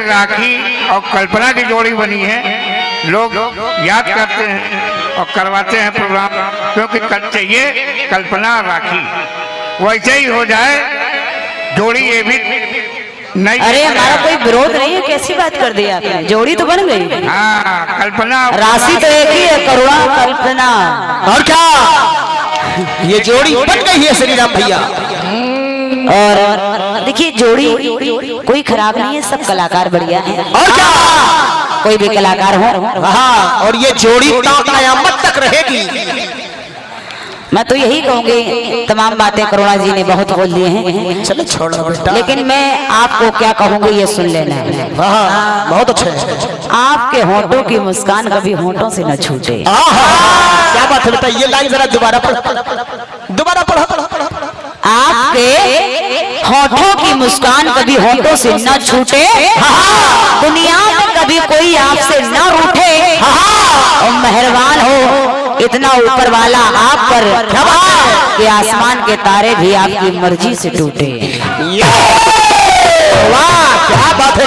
राखी और कल्पना की जोड़ी बनी है। लोग याद करते हैं और करवाते हैं प्रोग्राम क्योंकि कल चाहिए कल्पना राखी। वैसे ही हो जाए जोड़ी ये भी नहीं अरे हमारा कोई विरोध नहीं है कैसी बात कर दी आपने? जोड़ी तो बन गई। हाँ कल्पना राशि तो एक ही है करुणा कल्पना। और क्या? ये जोड़ी बन गई है श्री राम भैया। और देखिए जोड़ी कोई खराब नहीं है सब कलाकार बढ़िया है। और क्या? कोई भी कलाकार हो। हाँ और ये जोड़ी कयामत तक रहेगी। मैं तो यही कहूँगी तमाम बातें करुणा जी ने बहुत बोल दिए हैं। चलो छोड़ो बेटा। लेकिन मैं आपको क्या कहूँगी ये सुन लेना है। बहुत अच्छे। आपके होंठों की मुस्कान कभी होंठों से न छूटे। क्या बात है बेटा ये लाइन जरा दोबारा आपके होठों की मुस्कान कभी होठों से न छूटे दुनिया में कभी कोई आपसे न रूठे और मेहरबान हो इतना ऊपर वाला आप पर कि आसमान के तारे भी आपकी मर्ज़ी से टूटे। वाह क्या बात है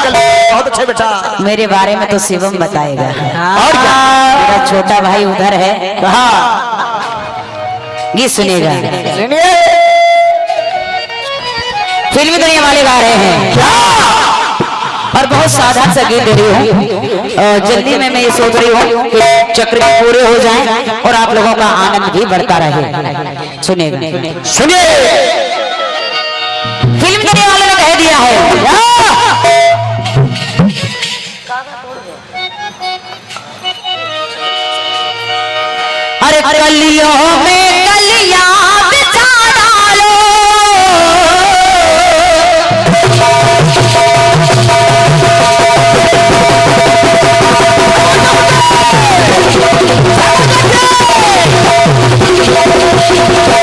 बहुत अच्छे बेटा मेरे बारे में तो शिवम बताएगा। और क्या? मेरा छोटा भाई उधर है। कहा गीत सुनेगा सुनिए फिल्मी दुनिया वाले गा रहे हैं। और बहुत साधारण सा गीत दे रही हूँ। जल्दी में मैं ये सोच रही हूँ कि चक्र पूरे हो जाएँ और आप लोगों का आनंद भी बढ़ता रहे। सुने सुनिए। फ़िल्म दुनिया वाले ने कह दिया है। अरे कलियों में अरे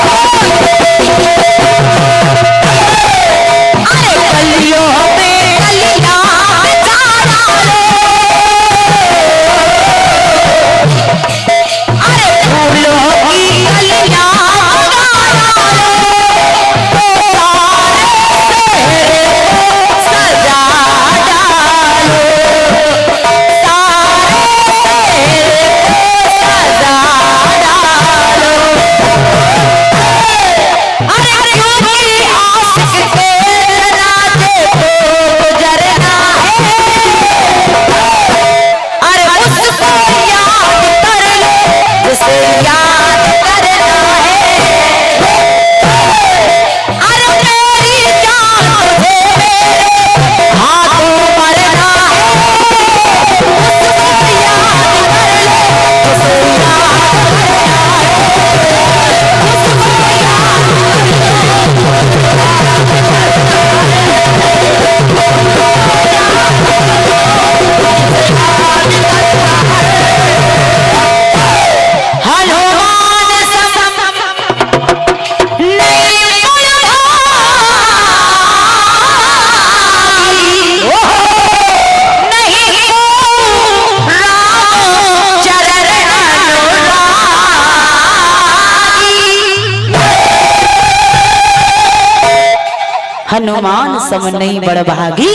हनुमान सम नहीं बड़भागी।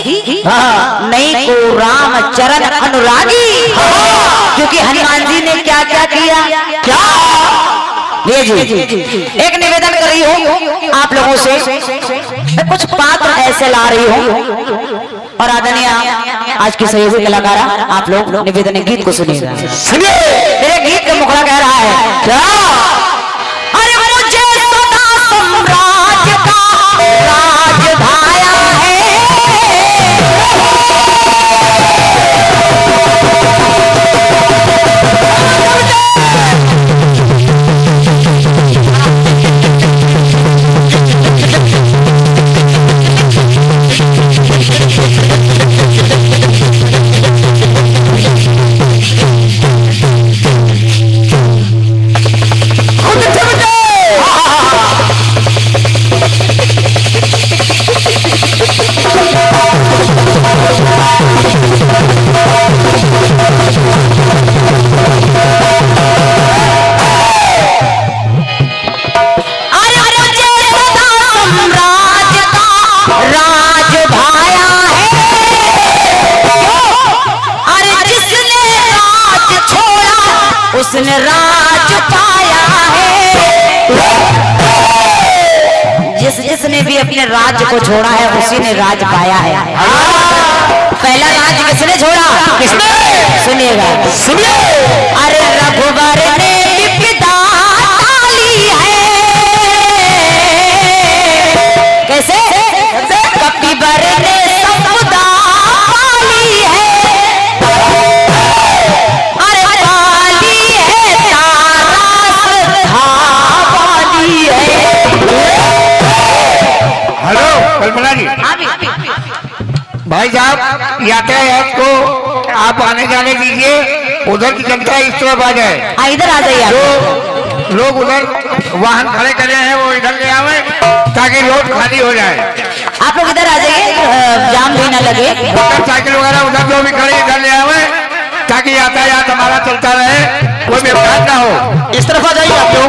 नहीं को राम चरण अनुरागी। क्योंकि हनुमान जी ने क्या क्या किया? क्या? जी। एक निवेदन कर रही हूँ। आप लोगों से मैं कुछ पात्र ऐसे ला रही हूँ। और आदरणीय आज की सहयोगी कलाकार आप लोग निवेदन गीत को सुनिएगा सुनिए। मेरे गीत का मुखड़ा कह रहा है। क्या? उसने राज पाया है। जिस जिसने भी अपने राज को छोड़ा है उसी ने राज पाया है। पहला राज किसने छोड़ा? किसने? सुनिएगा। सुनिए। अरे रघुबर ने यातायात को आप आने जाने दीजिए उधर की जनता इस तरफ़ आ जाए। इधर आ जाइए जो लोग उधर वाहन खड़े करे हैं वो इधर ले आवे ताकि रोड खाली हो जाए। आप लोग इधर आ जाइए जाम भी ना लगे। मोटरसाइकिल वगैरह उधर जो भी खड़े इधर ले आवे ताकि यातायात हमारा चलता रहे कोई व्यवधान ना हो। इस तरफ़ आ जाइए आप लोग।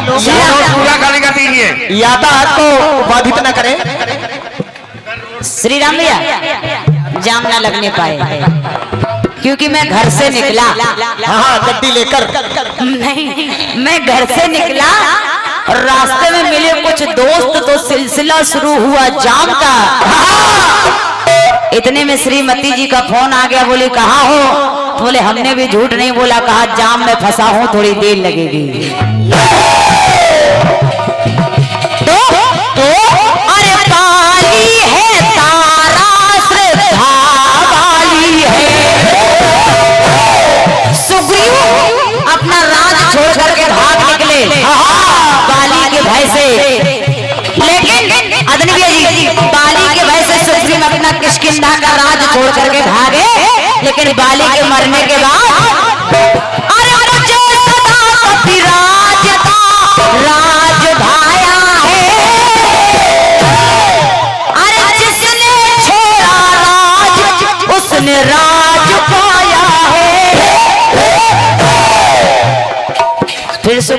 पूरा खाली कर दीजिए। यातायात को बाधित न करें। श्री राम भैया। जाम ना लगने पाए। क्योंकि मैं घर से निकला। हाँ हाँ गड्डी लेकर। नहीं मैं घर से निकला और रास्ते में मिले कुछ दोस्त तो सिलसिला शुरू हुआ जाम का। इतने में श्रीमती जी का फ़ोन आ गया बोले कहा हो? बोले हमने भी झूठ नहीं बोला कहा जाम में फंसा हूँ थोड़ी देर लगेगी। से। लेकिन जी, बाली के भय से सुग्रीव अपना किशकिंधा का राज छोड़ करके भागे, लेकिन बाली के मरने के बाद अरे मुझे है। जिसने राज, उसने राज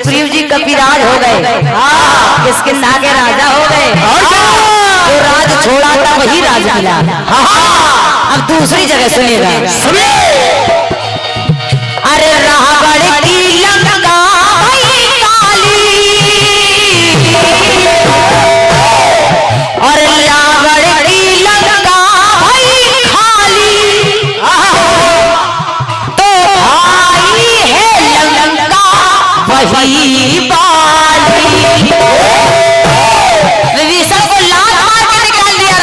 सुग्रीव जी कपिराज हो गए। इसके नागे राजा हो गए। जो राज छोड़ा था वही राज मिला। अब दूसरी जगह सुनिएगा। को दिया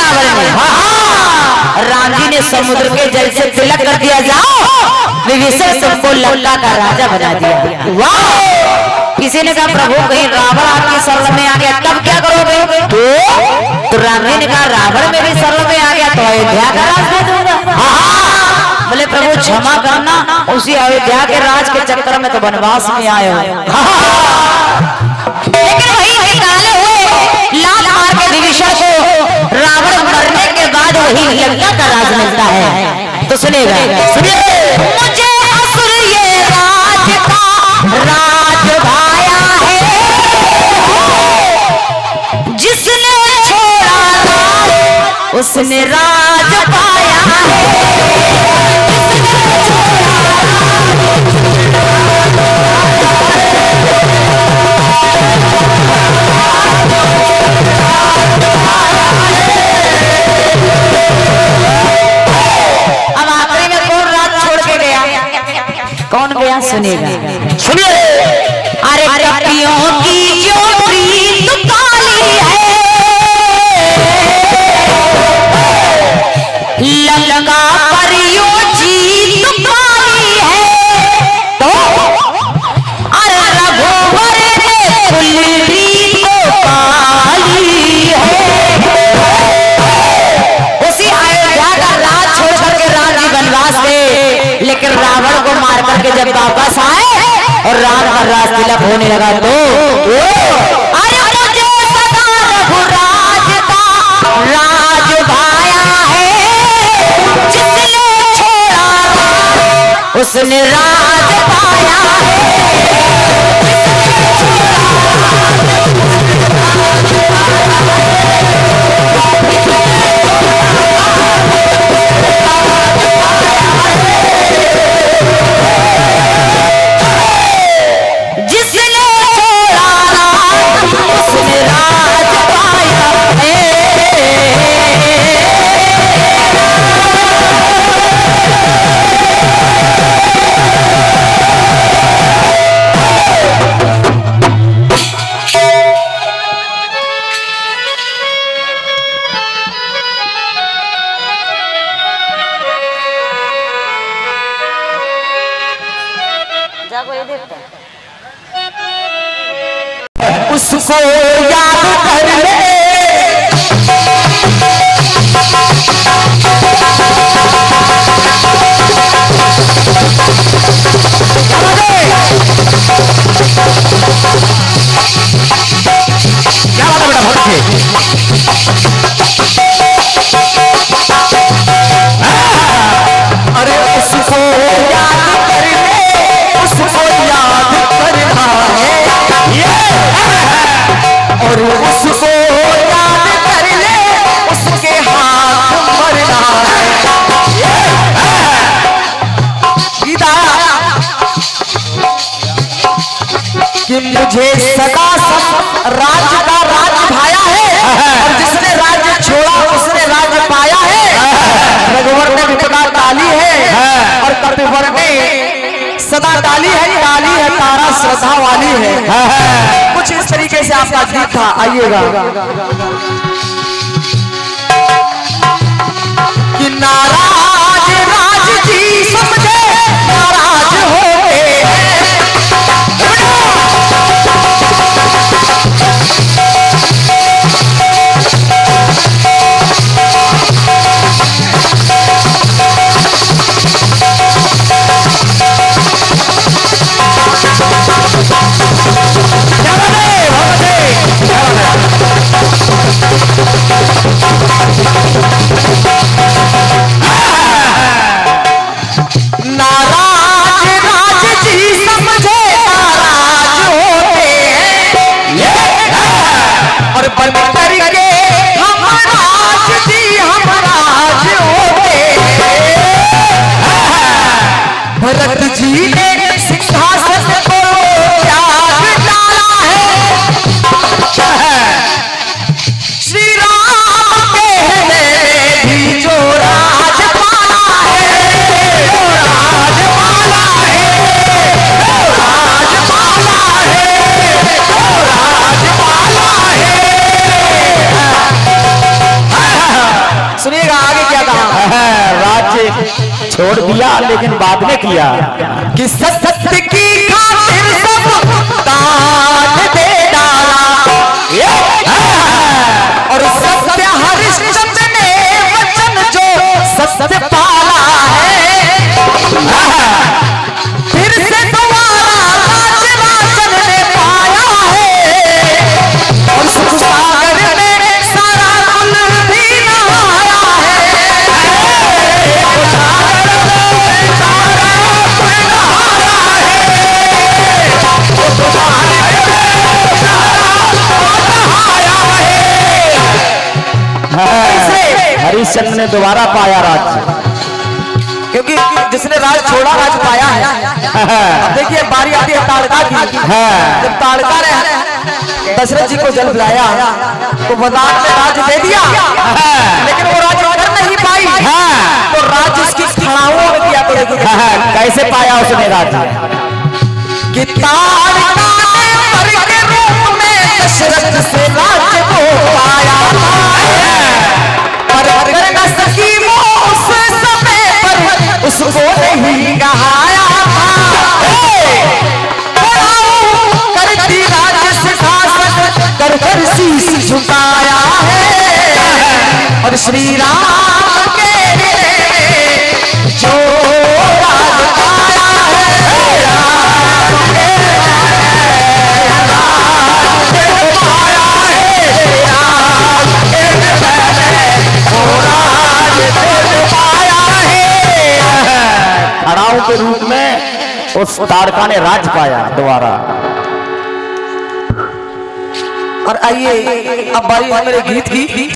रावण ने। समुद्र के जल से तिलक कर दिया, जाओ। विभीषण सबको लंका का राजा बना दिया। वाह! किसी ने कहा, प्रभु, कहीं रावण आपकी शरण में आ गया, तब क्या करोगे? तो तो ने कहा, रावण मेरी शरण में आ गया तो अयोध्या का राज दूँगा हाँ। बोले प्रभु क्षमा करना उसी अयोध्या के राज के चक्कर में तो वनवास में आए हो। लेकिन वही निकाले हुए लात मार के विभीषण को रावण मरने के बाद वही लंका का राज मिलता है। तो सुनेगा सुनिए। मुझे असुर ये राज का राज भाया है। जिसने छोड़ा उसने राज पाया है। Sonera. उसने राज पाया है। से आपका गीत था आइएगा। कि नाराज़ राज जी समझे में किया। कि सत्य की हरिश्चंद्र ने दोबारा पाया राज्य क्योंकि जिसने राज छोड़ा राज पाया है। देखिए बारी आती है ताड़का की। जब ताड़का ने दशरथ जी को जल बुलाया तो वरदान में राज दे दिया। लेकिन वो राज कर नहीं पाई। तो राज उसकी खड़ाओं में किया तो देखिए। कैसे पाया उसने राज्य कि ताड़का ने रूप में दशरथ से राज्य श्री राम के जो है के रूप में उस तारका ने राज पाया दोबारा। और आइए अब बारी है मेरे गीत की